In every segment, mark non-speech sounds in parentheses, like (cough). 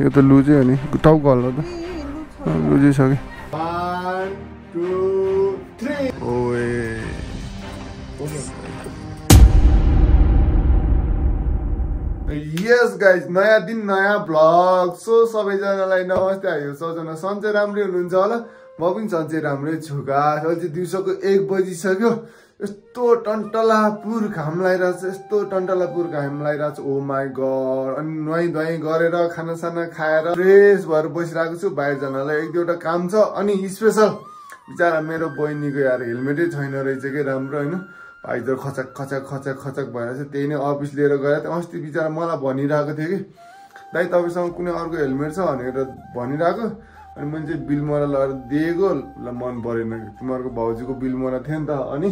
यो त लुजै हो नि टाउको हल्ला त अँ, लुजै छ कि। One, two, three. ओए। यस गाइज नयाँ दिन नयाँ भ्लग सो सबैजनालाई नमस्ते आयो सबजना सन्चै राम्रै हुनुहुन्छ होला। म पनि सन्चै राम्रै छु अहिले चाहिँ दिउँसोको एक बजिसक्यो। यस्तो टन्टलापुर घाम लगाइरहेको छ यस्तो टन्टलापुर घाम लगाइरहेको छ ओ माई गड अनि नुहाइ धुवाइ गरेर खानासाना खाएर फ्रेस भएर बसिरहेको छु बाहिर एक दुईवटा काम छ। अनि स्पेसल। बिचरा मेरो बहिनीको यार हेलमेटै छैन रहेछ कि राम्रो होइन? भाइ त खचक खचक खचक खचक भएर चाहिँ त्यही नै अफिस लिएर गएर अस्ति बिचरा मलाई भनिरहेको थियो कि दाइ तपाईँसँग कुनै अर्को हेलमेट छ? भनेर भनिरहेको। अनि मैले चाहिँ बिलमोरा लगाएर दिएको। ल मन परेन। तिमीहरूको भाउजूको बिलमोरा थियो नि त। अनि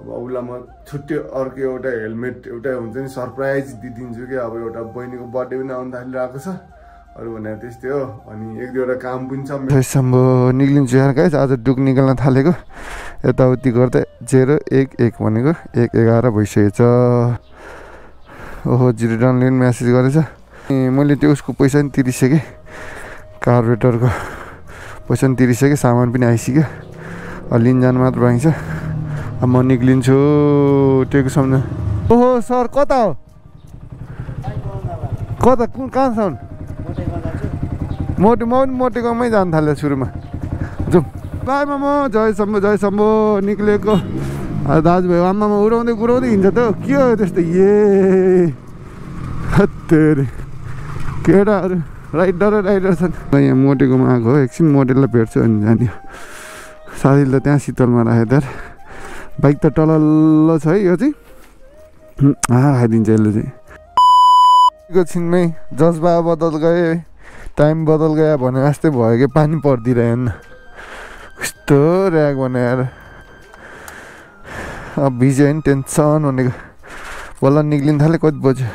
अब उसलाई म छुट्टै अर्को एउटा हेलमेट एउटै हुन्छ नि सरप्राइज दिइदिन्छु कि अब एउटा बहिनीको बर्थडे पनि आउनु थालिरहेको छ। अरू भनेर त्यस्तै हो। अनि एक दुईवटा काम पनि छ। मेरो। निक्लिन्छु यार गाइस आज डुक निकाल्न थालेको। यताउति गर्दै जेरो एक एक भनेको। एक एघार भइसकेछ। ओहो जिरो डाउनले पनि म्यासेज गरेछ। मैले त्यो उसको पैसा पनि तिरिसकेँ। कार्बोरेटरको पैसा पनि तिरिसकेँ। सामान पनि आइसक्यो। अब लिन जानु मात्र बाँकी छ। म निक्लिन्छु टेको सम्झ ओहो सर कता हो? कता कुन कहाँसम्म मोटे म पनि मोटेकोमै जानु थालेँ सुरुमा। जाउँ। बाई मामा जय शम्भो जय शम्भो निक्लेको। अब दाजुभाइ आमामा उडाउँदै उडाउँदै हिँड्छ त। के हो त्यस्तो? ए हत्तेरी। केटाहरू राइडर राइडर छन्। यहाँ मोटेकोमा आएको हो। एकछिन मोटेलाई भेट्छु अनि जाने साथीले त त्यहाँ शीतलमा राखेँ बाइक त टलल्ल छ है यो चाहिँ। हुँ, खाइदिन्छ यसले चाहिँ। एकछिनमै जज्बा बदल गए टाइम बदल गयो भने जस्तै भयो कि पानी परिदिरहेन। कस्तो ऱ्याग बनाएर अब भिज्यो भने टेन्सन भनेको बल्ल निक्लिनु थाल्यो कति बज्यो।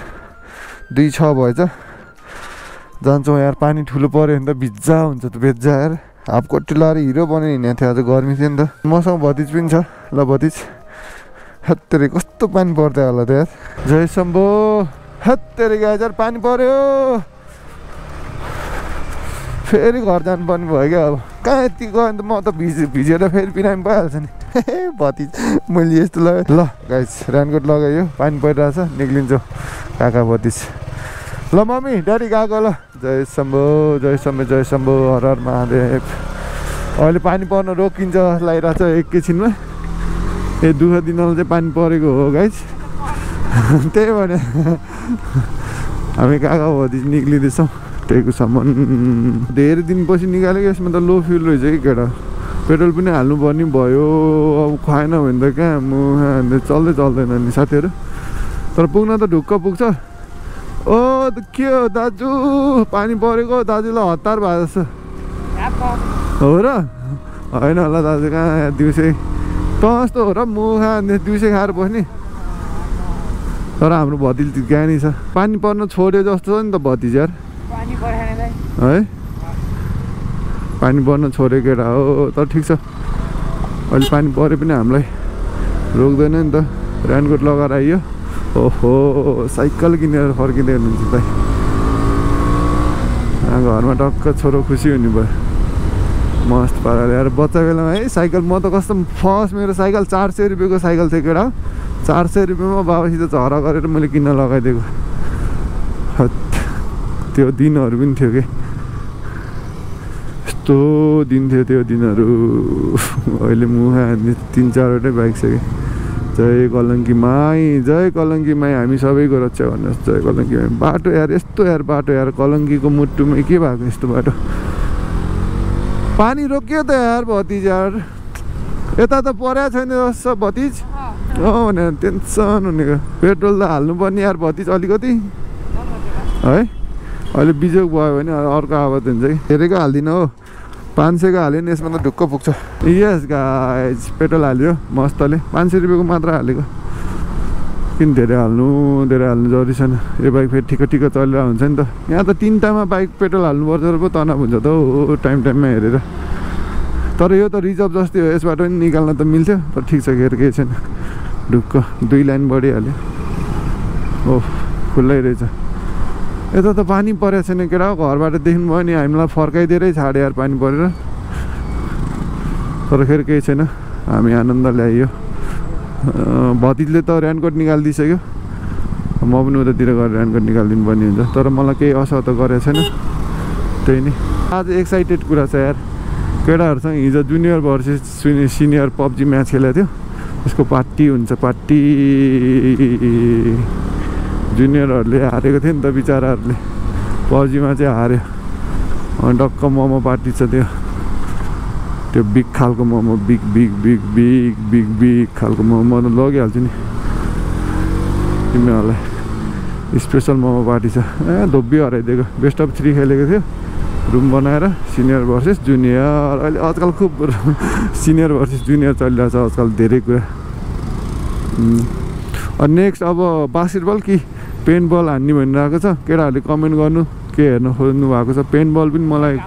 दुई छ भएछ। जान्छौँ यार पानी ठुलो पऱ्यो भने त भिज्जा हुन्छ त भिज्जा यार हाफ कोटी लगाएर हिरो बनाएर हिँडेको थियो आज गर्मी थियो नि त। मसँग भतिज पनि छ। ल भतिज हत्तेरी कस्तो पानी पर्दै होला त यार। जय शम्भो हत्तेरी गाजर पानी पर्यो। फेरि घर जानुपर्ने भयो क्या अब। कहाँ यति गयो भने त? म त भिज भिजेर फेरि बिरामी भइहाल्छ नि। (laughs) भतिज मैले यस्तो लगाएँ। ल गाइस रेनकोट लगायो पानी परिरहेछ निक्लिन्छौँ। काका भतिज। ल मम्मी ड्याडी गएको ल जय शम्भो जय शम्भो जय शम्भो हर हर महादेव अहिले पानी पर्न रोकिन्छ जस्तो लागिरहेछ एकैछिनमा ए दुःख दिनलाई चाहिँ पानी परेको हो गाइस त्यही भने हामी काका भतिज निक्लिँदैछौँ टेकुसम्म धेरै दिनपछि निकालेको यसमा त लो फ्युल रहेछ कि केटा पेट्रोल पनि हाल्नु पर्ने भयो अब खुवाएन भने त कहाँ म चल्दै चल्दैन नि साथीहरू तर पुग्न त ढुक्क पुग्छ ओ के हो दाजु? पानी परेको दाजुलाई हतार भएको जस्तो हो र? होइन होला दाजु कहाँ दिउँसै। त जस्तो हो र? म कहाँ दिउँसै खाएर बस्ने तर हाम्रो भतिज ज्ञानी छ। पानी पर्न छोड्यो जस्तो छ नि त भतिज यार। पानी पर्खानेलाई है? पानी पर्न छोडेको केटा हो। तर ठिक छ। अहिले पानी परे पनि हामीलाई रोक्दैन नि त। रेनकोट लगाएर आइयो। ओहो साइकल किनेर फर्किँदै हुनुहुन्छ त घरमा टक्क छोरो खुसी हुने भयो। मस्त पाराले। आएर बच्चा बेलामा है साइकल म त कस्तो फर्स्ट मेरो साइकल चार सय रुपियाँको साइकल थियो केटा। चार सय रुपियाँमा बाबासित झगडा गरेर मैले किन्न लगाइदिएको। त्यो दिनहरू पनि थियो कि? यस्तो दिन थियो त्यो दिनहरू। (laughs) अहिले मुहा तिन चारवटै बाइक छ कि? जय कलङ्की माई जय कलङ्की माई हामी सबैको रक्षा भन्नुहोस् जय कलङ्की माई। बाटो यार यस्तो यार बाटो यार कलङ्कीको मुटुमै के भएको यस्तो बाटो? पानी रोकियो त यार भतिज यार। यता त परेको छैन जस्तो भतिज। अँ भने टेन्सन हुनेको पेट्रोल त हाल्नुपर्ने यार भतिज अलिकति। है? अहिले बिजोग भयो भने अर्को आवाज हुन्छ कि? धेरैको हालिदिनु हो। पाँच सयको हाल्यो नि यसमा त ढुक्क पुग्छ यस गाइज पेट्रोल हाल्यो मस्तले पाँच सय रुपियाँको मात्र हालेको किन धेरै हाल्नु धेरै हाल्नु जरुरी छैन यो बाइक फेरि ठिक्क ठिक्क चलेर हुन्छ नि त यहाँ त तिनवटामा बाइक पेट्रोल हाल्नुपर्छ र पो तनाव हुन्छ त हो टाइम टाइममा हेरेर तर यो त रिजर्भ जस्तै हो यसबाट पनि निकाल्न त मिल्थ्यो तर ठिक छ के केही छैन ढुक्क दुई लाइन बढिहाल्यो ओ खुल्लै रहेछ यता त पानी परेको छैन केटा। घरबाट देख्नुभयो नि हामीलाई फर्काइदिएरै छाड्यो यार पानी परेर। तर फेरि केही छैन। हामी आनन्द ल्याइयो भतिजले त रेनकोट निकालिदिइसक्यो। म पनि उतातिर गएर रेनकोट निकालिदिनु पर्ने हुन्छ। तर मलाई केही असर त गरेको छैन। त्यही नै। आज एक्साइटेड कुरा छ यार। केटाहरूसँग हिजो जुनियर भर्सेस सिनि- सिनियर पब्जी म्याच खेलेको थियो। त्यसको पार्टी हुन्छ पार्टी। जुनियरहरूले हारेको थियो नि त बिचराहरूले। पब्जीमा चाहिँ हार्यो। अनि डक्क मोमो पार्टी छ त्यो। त्यो बिग खालको momo big big big big big big खालको मोमो। त लगिहाल्छु नि। तिमीहरूलाई स्पेसल मोमो पार्टी छ। ए धोब्बी हराइदिएको। बेस्ट अफ थ्री खेलेको थियो। रुम बनाएर सिनियर भर्सेस जुनियर। अहिले आजकल खुब (laughs) सिनियर भर्सेस जुनियर चलिरहेको छ आजकल धेरै कुरा। नेक्स्ट अब बास्केटबल कि पेन्ट बल हान्ने भनिरहेको छ। केटाहरूले कमेन्ट गर्नु के हेर्नु खोज्नु भएको छ। पेन्ट बल पनि मलाई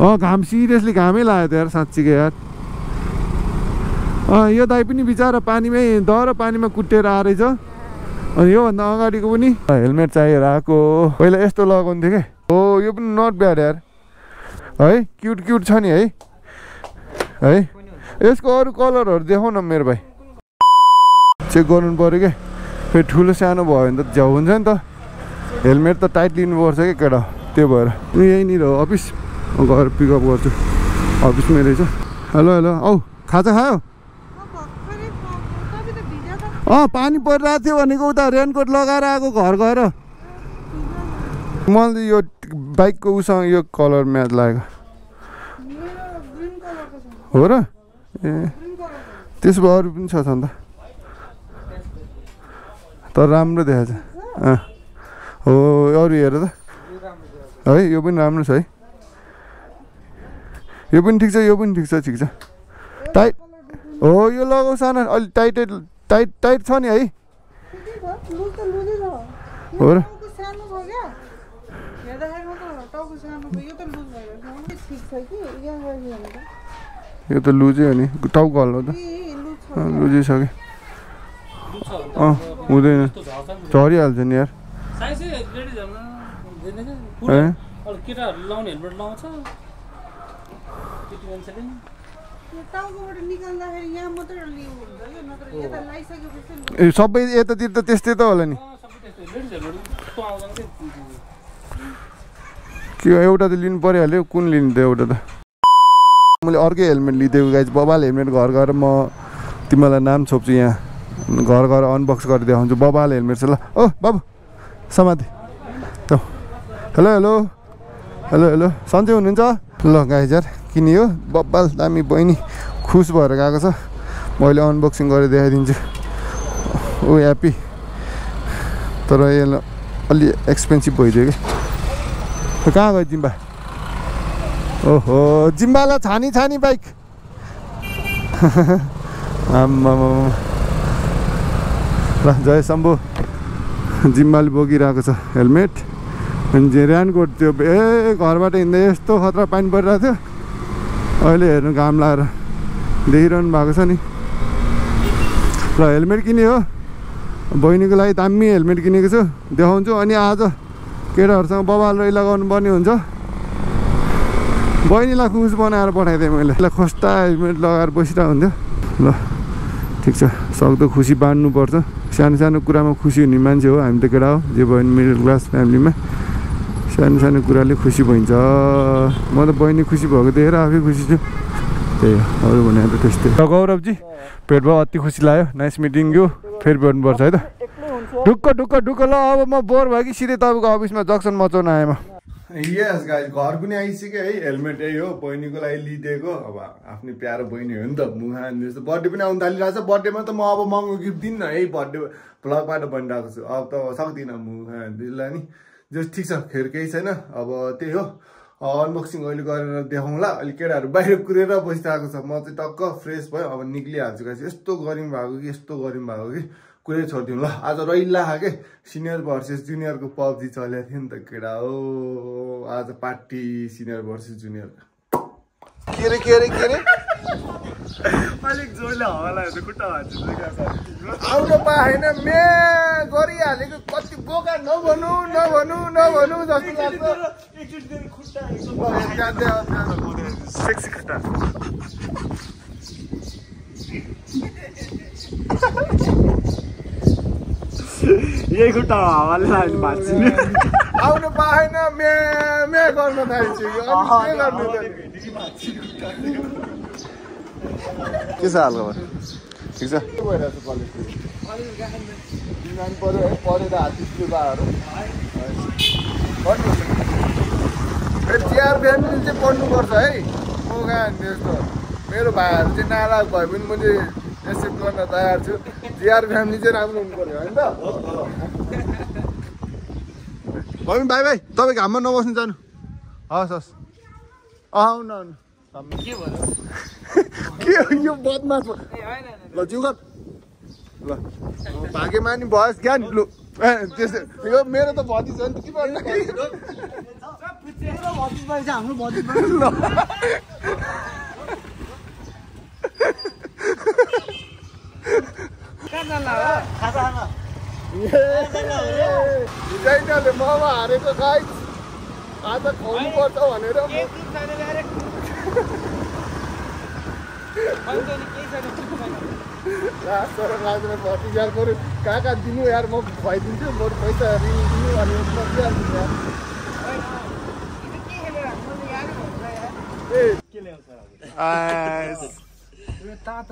अँ घाम सिरियसली घामै लाग्यो त यार साँच्चीकै यार। अँ यो दाइ पनि बिचरा पानीमै दर पानीमा कुटेर आएछ। अनि योभन्दा अगाडिको पनि हेलमेट चाहिएर आएको पहिला यस्तो लगाउँथ्यो क्या हो यो पनि नट ब्याड यार। है क्युट क्युट छ नि है। है यसको अरू कलरहरू देखाउ न मेरो भाइ। चेक गर्नु पऱ्यो क्या फेरि ठुलो सानो भयो भने त झ्याउ हुन्छ नि त। हेलमेट त टाइट लिनुपर्छ क्या केटा? त्यो भएर। यहीँनिर हो अफिस। गएर पिकअप गर्छु। अफिसमै रहेछ। Hello hello. औ खाजा खायो? अँ पानी परिरहेको थियो भनेको उता रेनकोट लगाएर आएको घर गएर। मैले यो बाइकको उसँग यो कलर म्याच लागेको। हो र? ए त्यसो भए अरू पनि छ त अन्त। तर राम्रो देखाएको छ। हो अरू हेर त। है यो पनि राम्रो छ है। यो पनि ठिक छ यो पनि ठिक छ ठिक छ। टाइट। हो यो लगाउ सानो अलिक टाइटै टाइट टाइट छ नि है। हो र। यो त लुजै हो नि। टाउको हल्लो त। अँ, लुजै छ कि? अँ हुँदैन झरिहाल्छ नि यार साइजै लेडिज ए सबै यतातिर त त्यस्तै त होला नि कि एउटा त लिनु परिहाल्यो कुन लिनु त एउटा त मैले अर्कै हेलमेट लिइदिएको गाइज बबाल हेलमेट घर गएर म तिमीलाई नाम छोप्छु यहाँ घर गएर अनबक्स गरेर देखाउँछु बबाल हेलमेट छ। ल ओ बाबु समाति त हेलो हेलो हेलो हेलो सन्चै हुनुहुन्छ? ल गाइज यार किनियो। बब्बाल दामी बहिनी खुस भएर गएको छ। मैले अनबक्सिङ गरेर देखाइदिन्छु ओ ह्याप्पी तर यसलाई अलि एक्सपेन्सिभ भइदियो कि। कहाँ गयो जिम्बा? ओहो जिम्बालाई छानी छानी बाइक। (laughs) आम्मामा ल जय शम्भु। जिम्बाले बोकिरहेको छ हेलमेट। अनि जे रेनकोट त्यो ए घरबाट हिँड्दा यस्तो खतरा पानी परिरहेको थियो। अहिले हेर्नु घाम लगाएर देखिरहनु भएको छ नि। ल हेलमेट किने हो। बहिनीको लागि दामी हेलमेट किनेको छु। देखाउँछु अनि आज केटाहरूसँग बबाल रै लगाउनु पर्ने हुन्छ। बहिनीलाई खुस बनाएर पठाइदिएँ मैले। यसलाई खोस्टा हेलमेट लगाएर बसिरहेको हुन्थ्यो। ल। ठिक छ। सक्दो खुसी बाँड्नुपर्छ सानो सानो कुरामा खुसी हुने मान्छे हो। हामी त केटा हो। जे भयो भने मिडल क्लास फ्यामिलीमा सानो सानो कुराले खुसी भइन्छ। म त बहिनी खुसी भएको देखेर आफै खुसी छु। त्यही हो। अरू भने त त्यस्तै ल गौरवजी पेट भयो अति खुसी लाग्यो। नाइस मिटिङ यो फेरि भेट्नुपर्छ है त। ढुक्क ढुक्क ढुक्क ल। अब म बोर भयो कि सिधै तपाईँको अफिसमा जक्सन मचाउन आएँ म। यस गाइज घर पनि आइसक्यो है? हेलमेट यही हो बहिनीको लागि लिइदिएको। अब आफ्नै प्यारो बहिनी हो नि त मुहा जस्तो बर्थडे पनि आउनु थालिरहेको छ। बर्थडेमा त म अब महँगो गिफ्ट दिन्न है? बर्थडे भ्लगबाट भनिरहेको छु। अब त सक्दिनँ मुहा दिदीलाई नि। जस ठिक छ खेर केही छैन। अब त्यही हो। अनबक्सिङ अहिले गरेर देखाउँला। अहिले केटाहरू बाहिर कुरेर बसिरहेको छ। म चाहिँ टक्क फ्रेस भयो। अब निक्लिहाल्छु गाइस यस्तो गरम भएको कि यस्तो गरम भएको कि। कुरै छोडिदिउँ। ल आज रैला के सिनियर भर्सेस जुनियरको पब्जी चलेको थियो नि त केटा हो। आज पार्टी सिनियर भर्सेस जुनियर। के अरे के अरे के अरे अलिक जोरले हावा लाग्यो खुट्टा आउनु पाएन मे गरिहालेको कति बोका नभनु नभनु नभनु जस्तो लाग्छ। खुट्टा (laughs) जाँदै आऊ। सेक्सी खुट्टा यही खुट्टा हावाले लाग्यो भने भाँचिने आउनु पाएन मे मे गर्न अनि के छ हाल खबर ठिक छ। बिमारी पऱ्यो है पढेर हात स्कुल बाहरू। पढ्नु फेरि चियर फ्यामिली चाहिँ पढ्नुपर्छ है। म कहाँ त्यस्तो। मेरो भाइहरू चाहिँ नाराज भयो भने म चाहिँ एक्सेप्ट गर्न तयार छु। जिआर फ्यामिली चाहिँ राम्रो हुनु पऱ्यो होइन त? भयो भाइ भाइ तपाईँ घाममा नबस्नु जानु। हस् हस् अँ आउनु आउनु। के (laughs) के हो यो बदमास? ल जिउ ल। भागेमा नि भएस क्या नि लु ए त्यस्तै यो मेरो त भतिज हो नि त। के भन्नु (laughs) (laughs) डिजाइनरले ममा हारेको गाई। आज खुवाउनु पर्छ भनेर म लाग्दैन भतिज यार बरु कहाँ कहाँ दिनु यार म खुवाइदिन्छु बरु पैसा रिङ दिनु अनि बसिहाल्छु यार। ए। म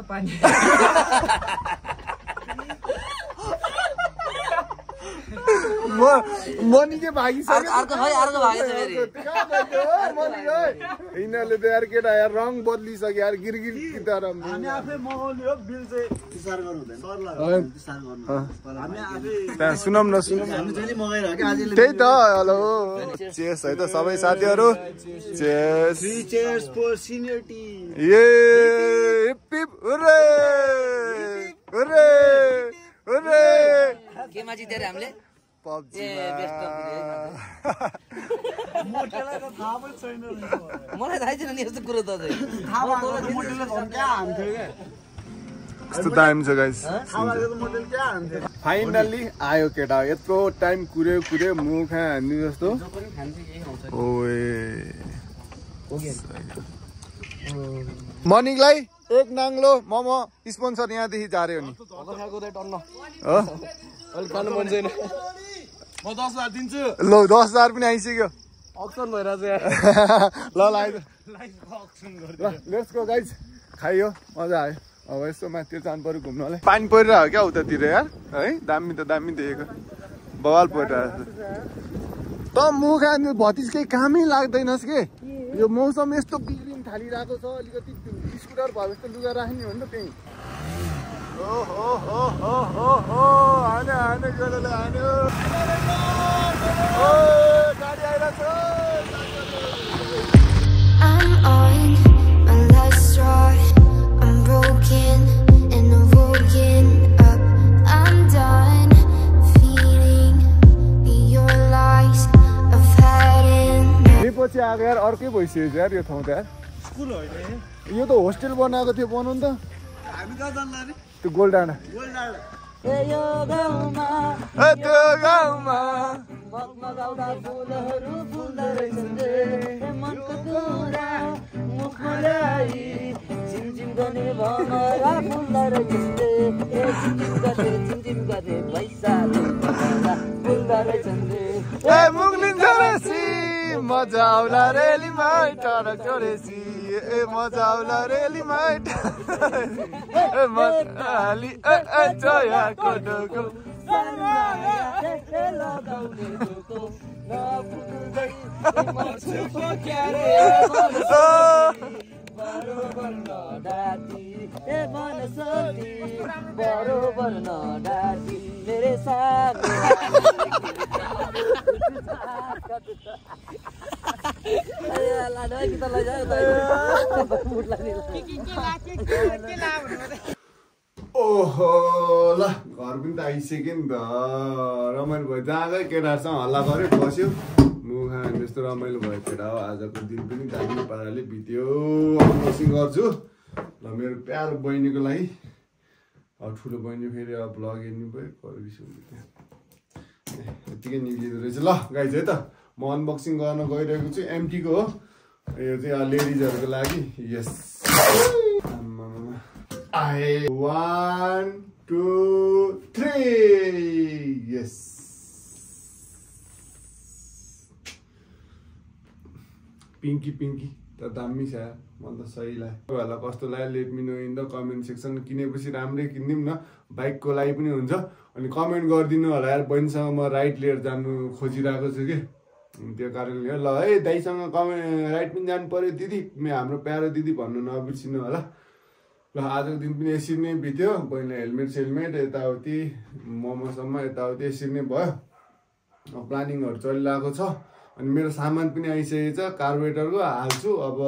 मनी चाहिँ भागिसक्यो अर्को खै, अर्को भागेछ फेरि। कहाँ भाग्यो हो, मनी है? यिनीहरूले त यार केटा यार रङ बदलिसक्यो यार गिरगिर तर हामी आफै मगाउने हो बिल चाहिँ विचार गर्नु हुँदैन सरलाई विचार गर्नु हामी आफै त्यहाँ सुनौँ न सुनौँ त्यही त हेलो चेस है त सबै साथीहरू चेस ए केमा हामीले मलाई थाहै छैन नि यस्तो कुरो त कस्तो छ गाइस फाइनल्ली आयो केटा यत्रो टाइम कुर्यो कुर्यो मुख हान्ने जस्तो ओए मनिकलाई एक नाङ्लो मोमो स्पोन्सर यहाँदेखि झार्यो नि? म दस हजार दिन्छु। ल दस हजार पनि आइसक्यो। अक्सन भइरहेछ (laughs) ल ल आइज ल लेट्स गो गाइज खाइयो मजा आयो। अब यस्तो माथि जानु पऱ्यो घुम्नलाई पानी परिरहेको क्या उतातिर यार? है? दामी त दामी देखेको। बवाल परिरहेको छ। त मुख खानु भतिज केही कामै लाग्दैनस् के? यो मौसम यस्तो बिग्रिन थालिरहेको छ अलिकति स्कुटर भयो जस्तो लुगा राख्ने हो नि त त्यही। गाडी आइरहेको छ I'm on my last straw. I'm broken and I'm woken up. I'm done feeling your lies. I've had enough. यही पछि आएको यार अर्कै भइसक्यो यार यो ठाउँ त यार स्कुल होइन यो त होस्टेल बनाएको थियो बनाउनु त हामी कहाँ जान्ला त्यो गोल डाँडा गाउँमा रे ए रे ए झिमझिम गरे झिमझिम गरे पैसाले भमरा फुल्दो रहेछन् रे ए मुगलिन छोरेसी मजा आउला रेलीमा टरक छोरेसी ए मजा आउला रेलीमा ए मजा आली ए ए जोयाको डोको लगाउने धोको नफुट्दै मर्छु क्यारे बरोबर नडाटी ए मन सती बरोबर नडाटी मेरे साथ ओहो ल घर पनि त आइसक्यो नि त। रमाइलो भयो। गयो केटाहरूसँग हल्ला गऱ्यो बस्यो। भने त्यस्तो रमाइलो भयो। केटा हो आजको दिन पनि दामी पाराले बित्यो। अनबक्सिङ गर्छु। ल मेरो प्यारो बहिनीको लागि। ठुलो बहिनी फेरि अब सुन्नु त्यहाँ ए, यत्तिकै निक्लिँदो रहेछ। ल गाइज है त। म अनबक्सिङ गर्न गइरहेको छु। एमटीको हो। यो चाहिँ लेडिजहरूको लागि। यस। आए one two three yes Pinky Pinky त दामी छ मलाई त सही लाग्यो तपाईँहरूलाई कस्तो लाग्यो let me know in the comment section किनेपछि राम्रै किनिदिउँ न बाइकको लागि पनि हुन्छ अनि कमेन्ट गरिदिनु होला यार बहिनीसँग म राइड लिएर जानु खोजिरहेको छु कि त्यो कारणले ल है दाइसँग कमेन्ट राइड पनि जानु पऱ्यो दिदी हाम्रो प्यारो दिदी भन्नु नबिर्सिनु होला ल आजको दिन पनि यसरी नै बित्यो बहिनीलाई हेलमेट सेलमेट यताउति मोमोसम्म यताउति यसरी नै भयो प्लानिङहरू चलिरहेको छ। अनि मेरो सामान पनि आइसकेको छ कार्बोरेटरको हाल्छु अब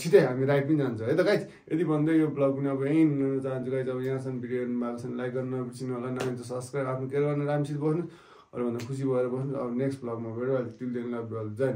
छिटै हामी राइड पनि जान्छौँ। है त गाइज यति भन्दै यो ब्लग पनि अब यहीँ हुन चाहन्छु गाइज अब यहाँसम्म भिडियो हेर्नु भएको छ लाइक गर्न नबिर्सिनु होला। नभए सब्सक्राइब आफ्नो केयर गर्न राम्रोसित बस्नु। अरूभन्दा खुसी भएर बस्नु। अब नेक्स्ट ब्लगमा भेट अहिले तिल दिन लभ जय